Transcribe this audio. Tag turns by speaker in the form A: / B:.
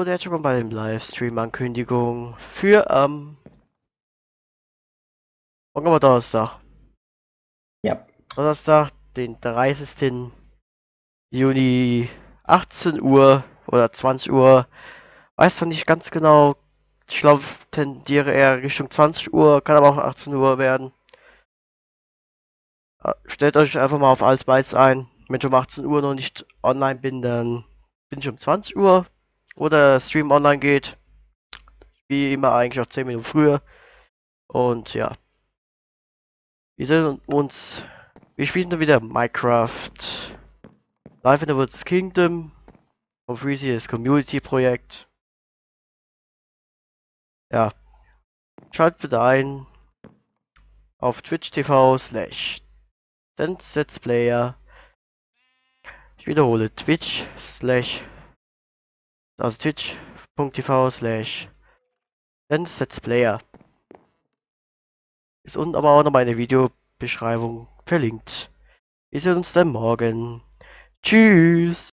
A: Und jetzt schon bei dem Livestream-Ankündigung für am ähm, morgen Donnerstag.
B: Ja.
A: Donnerstag, den 30. Juni, 18 Uhr oder 20 Uhr. Weiß noch nicht ganz genau. Ich glaube, tendiere eher Richtung 20 Uhr, kann aber auch 18 Uhr werden. Äh, stellt euch einfach mal auf alles Bytes ein. Wenn ich um 18 Uhr noch nicht online bin, dann bin ich um 20 Uhr oder Stream online geht. Wie immer eigentlich auch 10 Minuten früher. Und ja. Wir sehen uns. Wir spielen dann wieder Minecraft. Live in the Woods Kingdom. Vom Freezy das Community-Projekt. Ja. Schaltet bitte ein. Auf Twitch TV slash Dance Player. Ich wiederhole Twitch slash also twitch.tv slash Player. Ist unten aber auch noch meine Videobeschreibung verlinkt. Wir sehen uns dann morgen. Tschüss.